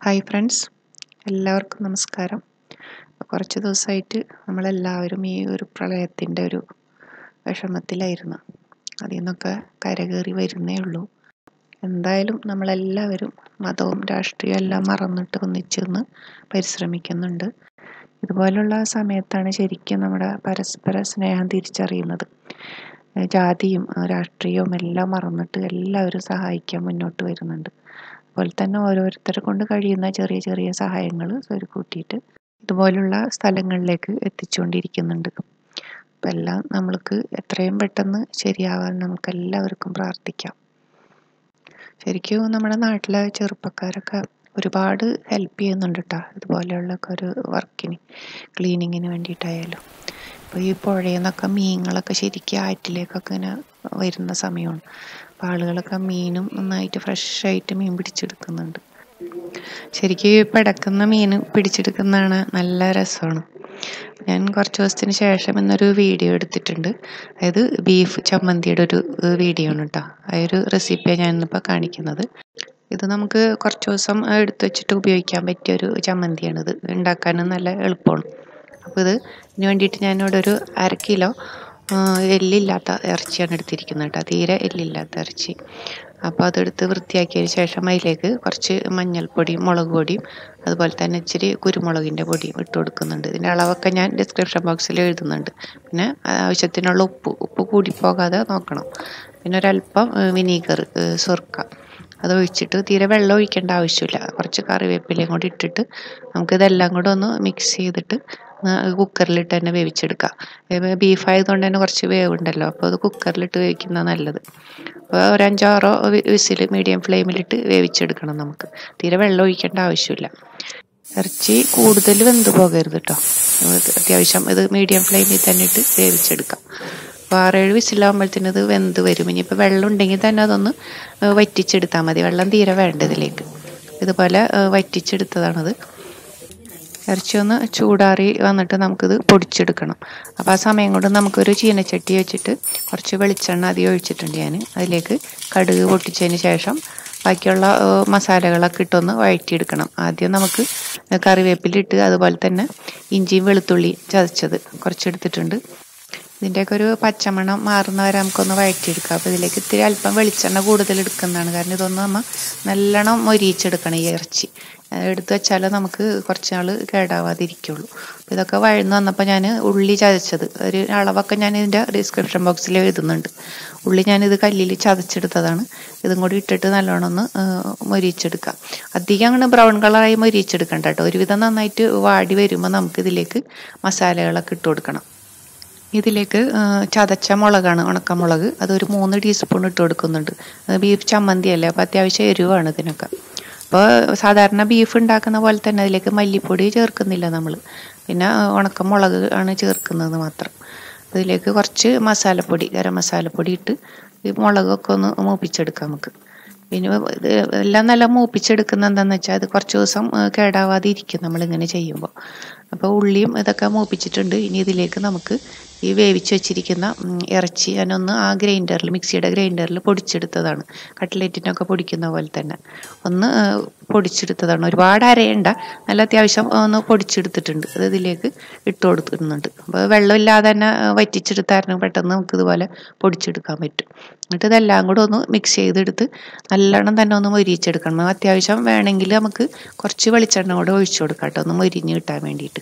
Hi friends എല്ലാവർക്കും നമസ്കാരം. കുറച്ച് ദിവസമായിട്ട് നമ്മളെല്ലാവരും ഈ ഒരു പ്രളയത്തിന്റെ ഒരു വിഷമത്തിലായിരുന്നു. അതിൽ നിന്നൊക്കെ കരകയറി വരുന്നേ ഉള്ളൂ. എന്തായാലും നമ്മളെല്ലാവരും മതവും രാഷ്ട്രീയവും എല്ലാം മറന്നിട്ട് ഒന്നിച്ച് നിന്ന് പരിശ്രമിക്കുന്നുണ്ട്. ഇതുപോലുള്ള സമയത്താണ് ശരിക്കും നമ്മുടെ പരസ്പര സ്നേഹം തിരിച്ചറിയുന്നത്. ജാതിയും രാഷ്ട്രീയവും എല്ലാം മറന്നിട്ട് എല്ലാവരും സഹായിക്കാൻ മുന്നോട്ട് വരുന്നുണ്ട്. അതുപോലെ തന്നെ ഓരോരുത്തരെ കൊണ്ട് കഴിയുന്ന ചെറിയ ചെറിയ സഹായങ്ങൾ സ്വരുക്കൂട്ടിയിട്ട് ഇതുപോലുള്ള സ്ഥലങ്ങളിലേക്ക് എത്തിച്ചുകൊണ്ടിരിക്കുന്നുണ്ട് അപ്പം എല്ലാം നമ്മൾക്ക് എത്രയും പെട്ടെന്ന് ശരിയാവാൻ നമുക്ക് എല്ലാവർക്കും പ്രാർത്ഥിക്കാം. ശരിക്കും നമ്മുടെ നാട്ടിലെ ചെറുപ്പക്കാരൊക്കെ ഒരുപാട് ഹെൽപ്പ് ചെയ്യുന്നുണ്ട് കേട്ടോ ഇതുപോലെയുള്ളൊക്കെ ഒരു വർക്കിന് ക്ലീനിങ്ങിന് വേണ്ടിയിട്ടായാലും. ഇപ്പോൾ ഈ പുഴയിൽ നിന്നൊക്കെ മീനുകളൊക്കെ ശരിക്കും ആറ്റിലേക്കൊക്കെ ഇങ്ങനെ വരുന്ന സമയമാണ്. അപ്പോൾ ആളുകളൊക്കെ മീനും നന്നായിട്ട് ഫ്രഷായിട്ട് മീൻ പിടിച്ചെടുക്കുന്നുണ്ട്. ശരിക്കും ഈ പിടക്കുന്ന മീൻ പിടിച്ചെടുക്കുന്നതാണ് നല്ല രസമാണ്. ഞാൻ കുറച്ച് ദിവസത്തിന് ശേഷം ഇന്നൊരു വീഡിയോ എടുത്തിട്ടുണ്ട്. അതായത് ബീഫ് ചമ്മന്തിയുടെ ഒരു വീഡിയോ ആണ് കേട്ടോ ആ ഒരു റെസിപ്പിയാണ് ഞാനിന്നിപ്പോൾ കാണിക്കുന്നത്. ഇത് നമുക്ക് കുറച്ച് ദിവസം എടുത്തു വെച്ചിട്ട് ഉപയോഗിക്കാൻ പറ്റിയ ഒരു ചമ്മന്തിയാണിത്. ഉണ്ടാക്കാനും നല്ല എളുപ്പമാണ്. അപ്പോൾ ഇത് ഇതിന് വേണ്ടിയിട്ട് ഞാനിവിടെ ഒരു അര കിലോ എല്ലില്ലാത്ത ഇറച്ചിയാണ് എടുത്തിരിക്കുന്നത് കേട്ടോ. തീരെ എല്ലില്ലാത്ത ഇറച്ചി. അപ്പോൾ അതെടുത്ത് വൃത്തിയാക്കിയതിന് ശേഷം അതിലേക്ക് കുറച്ച് മഞ്ഞൾപ്പൊടിയും മുളക് പൊടിയും അതുപോലെ തന്നെ ഇച്ചിരി കുരുമുളകിന്റെ പൊടിയും ഇട്ട് കൊടുക്കുന്നുണ്ട്. ഇതിന്റെ അളവൊക്കെ ഞാൻ ഡിസ്ക്രിപ്ഷൻ ബോക്സിൽ എഴുതുന്നുണ്ട്. പിന്നെ ആവശ്യത്തിനുള്ള ഉപ്പ് ഉപ്പ് കൂടിപ്പോകാതെ നോക്കണം. പിന്നെ ഒരല്പം വിനീഗർ സുർക്ക അത് ഒഴിച്ചിട്ട് തീരെ വെള്ളം ഒഴിക്കേണ്ട ആവശ്യമില്ല. കുറച്ച് കറിവേപ്പിലയും കൂടി ഇട്ടിട്ട് നമുക്കിതെല്ലാം കൂടെ ഒന്ന് മിക്സ് ചെയ്തിട്ട് കുക്കറിലിട്ട് തന്നെ വേവിച്ചെടുക്കാം. ബീഫ് ആയതുകൊണ്ട് തന്നെ കുറച്ച് വേവുണ്ടല്ലോ അപ്പോൾ അത് കുക്കറിലിട്ട് വേവിക്കുന്നതാണ് നല്ലത്. അപ്പോൾ ഒരു വിസിൽ മീഡിയം ഫ്ലെയിമിലിട്ട് വേവിച്ചെടുക്കണം നമുക്ക്. തീരെ വെള്ളം ഒഴിക്കേണ്ട ആവശ്യമില്ല. ഇറച്ചി കൂടുതൽ വെന്ത് പോകരുത് കേട്ടോ അത്യാവശ്യം ഇത് മീഡിയം ഫ്ലെയിമിൽ തന്നെ ഇട്ട് വേവിച്ചെടുക്കാം. അപ്പോൾ ആറേഴ് വിസിലാകുമ്പോഴത്തേന് ഇത് വെന്ത് വരും. ഇനിയിപ്പോൾ വെള്ളം ഉണ്ടെങ്കിൽ തന്നെ അതൊന്ന് വറ്റിച്ചെടുത്താൽ മതി. വെള്ളം തീരെ വേണ്ട ഇതിലേക്ക് ഇതുപോലെ വറ്റിച്ചെടുത്തതാണത്. ഇറച്ചി ഒന്ന് ചൂടാറി വന്നിട്ട് നമുക്കിത് പൊടിച്ചെടുക്കണം. അപ്പോൾ ആ സമയം കൊണ്ട് നമുക്കൊരു ചീനച്ചട്ടി വെച്ചിട്ട് കുറച്ച് വെളിച്ചെണ്ണ അധികം ഒഴിച്ചിട്ടുണ്ട് ഞാൻ അതിലേക്ക് കടുക് പൊട്ടിച്ചതിന് ശേഷം ബാക്കിയുള്ള മസാലകളൊക്കെ ഇട്ടൊന്ന് വഴറ്റിയെടുക്കണം. ആദ്യം നമുക്ക് കറിവേപ്പിലിട്ട് അതുപോലെ തന്നെ ഇഞ്ചിയും വെളുത്തുള്ളിയും ചതച്ചത് കുറച്ചെടുത്തിട്ടുണ്ട്. ഇതിന്റെയൊക്കെ ഒരു പച്ചമണം മാറുന്ന വരെ നമുക്കൊന്ന് വഴറ്റിയെടുക്കാം. അപ്പോൾ ഇതിലേക്ക് ഇത്തിരി അല്പം വെളിച്ചെണ്ണ കൂടുതൽ എടുക്കുന്നതാണ്. കാരണം ഇതൊന്ന് നമ്മൾ നല്ലോണം മൊരിയിച്ചെടുക്കണം ഈ ഇറച്ചി. എടുത്തു വെച്ചാൽ നമുക്ക് കുറച്ച് നാൾ കേടാവാതിരിക്കുള്ളൂ. അപ്പോൾ ഇതൊക്കെ വഴന്ന് വന്നപ്പോൾ ഞാൻ ഉള്ളി ചതച്ചത്. ഒരു അളവൊക്കെ ഞാൻ ഇതിന്റെ ഡിസ്ക്രിപ്ഷൻ ബോക്സിൽ എഴുതുന്നുണ്ട്. ഉള്ളി ഞാനിത് കല്ലിൽ ചതച്ചെടുത്തതാണ്. ഇതും കൂടി ഇട്ടിട്ട് നല്ലോണം ഒന്ന് മൊരിച്ചെടുക്കാം അധികം അങ്ങനെ ബ്രൗൺ കളറായി മൊരിയിച്ചെടുക്കണ്ട കേട്ടോ. ഒരുവിധം നന്നായിട്ട് വാടി വരുമ്പോൾ നമുക്ക് ഇതിലേക്ക് മസാലകളൊക്കെ ഇട്ട് കൊടുക്കണം. ഇതിലേക്ക് ചതച്ച മുളകാണ് ഉണക്കമുളക്. അതൊരു മൂന്ന് ടീസ്പൂൺ ഇട്ട് കൊടുക്കുന്നുണ്ട്. ബീഫ് ചമ്മന്തി അല്ലേ അപ്പോൾ അത്യാവശ്യം എരിവാണ് ഇതിനൊക്കെ. അപ്പോൾ സാധാരണ ബീഫ് ഉണ്ടാക്കുന്ന പോലെ തന്നെ അതിലേക്ക് മല്ലിപ്പൊടി ചേർക്കുന്നില്ല നമ്മൾ പിന്നെ ഉണക്കമുളക് ആണ് ചേർക്കുന്നത് മാത്രം. അതിലേക്ക് കുറച്ച് മസാലപ്പൊടി ഗരം മസാലപ്പൊടി ഇട്ട് ഈ മുളകൊക്കെ ഒന്ന് മൂപ്പിച്ചെടുക്കാം നമുക്ക്. പിന്നെ എല്ലാം നല്ല മൂപ്പിച്ചെടുക്കുന്ന എന്താണെന്ന് വെച്ചാൽ അത് കുറച്ച് ദിവസം കേടാവാതെ ഇരിക്കും നമ്മളിങ്ങനെ ചെയ്യുമ്പോൾ അപ്പോൾ ഉള്ളിയും ഇതൊക്കെ മൂപ്പിച്ചിട്ടുണ്ട്. ഇനി ഇതിലേക്ക് നമുക്ക് ഈ വേവിച്ച് വെച്ചിരിക്കുന്ന ഇറച്ചി ഞാനൊന്ന് ആ ഗ്രൈൻഡറിൽ മിക്സിയുടെ ഗ്രൈൻഡറിൽ പൊടിച്ചെടുത്തതാണ്. കട്ട്ലേറ്റിനൊക്കെ പൊടിക്കുന്ന പോലെ തന്നെ. ഒന്ന് പൊടിച്ചെടുത്തതാണ്. ഒരുപാട് അരയണ്ട. നല്ല അത്യാവശ്യം ഒന്ന് പൊടിച്ചെടുത്തിട്ടുണ്ട്. അത് ഇതിലേക്ക് ഇട്ട് കൊടുക്കുന്നുണ്ട് അപ്പോൾ വെള്ളമില്ലാതെ തന്നെ വറ്റിച്ചെടുത്തായിരുന്നു. പെട്ടെന്ന് നമുക്ക് ഇതുപോലെ പൊടിച്ചെടുക്കാൻ പറ്റും. എന്നിട്ട് ഇതെല്ലാം കൂടെ ഒന്ന് മിക്സ് ചെയ്തെടുത്ത് നല്ലോണം തന്നെ ഒന്ന് മൊരിയിച്ചെടുക്കണം. അത്യാവശ്യം വേണമെങ്കിൽ നമുക്ക് കുറച്ച് വെളിച്ചെണ്ണ കൂടെ ഒഴിച്ചു കൊടുക്കാം കേട്ടോ. ഒന്ന് മൊരിഞ്ഞ് കിട്ടാൻ വേണ്ടിയിട്ട്.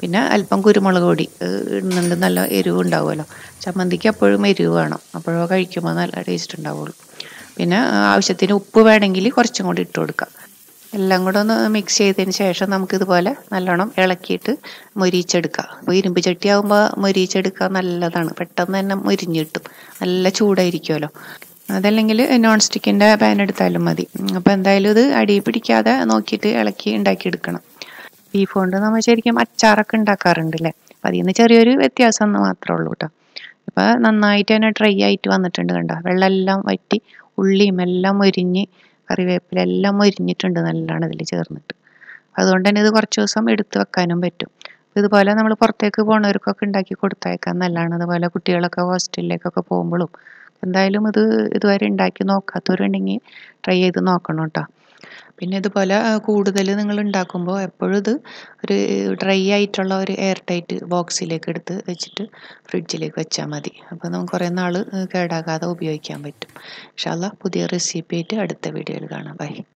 പിന്നെ അല്പം കുരുമുളക് പൊടി ഇടുന്നുണ്ട്. നല്ല എരിവ് ഉണ്ടാവുമല്ലോ. ചമ്മന്തിക്ക് എപ്പോഴും എരിവ് വേണം. അപ്പോഴോ കഴിക്കുമ്പോൾ നല്ല ടേസ്റ്റ് ഉണ്ടാവുള്ളൂ. പിന്നെ ആവശ്യത്തിന് ഉപ്പ് വേണമെങ്കിൽ കുറച്ചും കൂടി ഇട്ട് കൊടുക്കാം. എല്ലാം കൂടെ ഒന്ന് മിക്സ് ചെയ്തതിന് ശേഷം നമുക്കിതുപോലെ നല്ലോണം ഇളക്കിയിട്ട് മൊരിച്ചെടുക്കാം. അപ്പോൾ ഇരുമ്പ് ചട്ടി ആകുമ്പോൾ മൊരിച്ചെടുക്കാൻ നല്ലതാണ്. പെട്ടെന്ന് തന്നെ മൊരിഞ്ഞ് കിട്ടും. നല്ല ചൂടായിരിക്കുമല്ലോ. അതല്ലെങ്കിൽ നോൺ സ്റ്റിക്കിന്റെ പാൻ എടുത്താലും മതി. അപ്പോൾ എന്തായാലും ഇത് അടി പിടിക്കാതെ നോക്കിയിട്ട് ഇളക്കി ഉണ്ടാക്കിയെടുക്കണം. ബീഫ് കൊണ്ട് നമ്മൾ ശരിക്കും അച്ചാറൊക്കെ ഉണ്ടാക്കാറുണ്ട് അല്ലേ അപ്പം അതിൽ നിന്ന് ചെറിയൊരു വ്യത്യാസം എന്ന് മാത്രമേ ഉള്ളൂ കേട്ടോ ഇപ്പം നന്നായിട്ട് തന്നെ ഡ്രൈ ആയിട്ട് വന്നിട്ടുണ്ട് കണ്ടോ? വെള്ളമെല്ലാം വറ്റി ഉള്ളിയും എല്ലാം മൊരിഞ്ഞ് കറിവേപ്പില എല്ലാം മൊരിഞ്ഞിട്ടുണ്ട് നല്ലോണം ഇതിൽ ചേർന്നിട്ട്. അതുകൊണ്ട് തന്നെ ഇത് കുറച്ച് ദിവസം എടുത്ത് വെക്കാനും പറ്റും. ഇതുപോലെ നമ്മൾ പുറത്തേക്ക് പോകുന്നവർക്കൊക്കെ ഉണ്ടാക്കി കൊടുത്തയക്കാൻ നല്ലതാണ് അതുപോലെ കുട്ടികളൊക്കെ ഹോസ്റ്റലിലേക്കൊക്കെ പോകുമ്പോഴും എന്തായാലും ഇത് ഇതുവരെ ഉണ്ടാക്കി നോക്കാത്തവരുണ്ടെങ്കിൽ ട്രൈ ചെയ്ത് നോക്കണം കേട്ടോ പിന്നെ ഇതുപോലെ കൂടുതൽ നിങ്ങൾ ഉണ്ടാക്കുമ്പോൾ എപ്പോഴും ഇത് ഒരു ഡ്രൈ ആയിട്ടുള്ള ഒരു എയർ ടൈറ്റ് ബോക്സിലേക്ക് എടുത്ത് വെച്ചിട്ട് ഫ്രിഡ്ജിലേക്ക് വെച്ചാൽ മതി. അപ്പോൾ നമുക്ക് കുറേ നാൾ കേടാകാതെ ഉപയോഗിക്കാൻ പറ്റും. ഇൻഷാല്ല പുതിയ റെസിപ്പി ആയിട്ട് അടുത്ത വീഡിയോയിൽ കാണാം. ബൈ.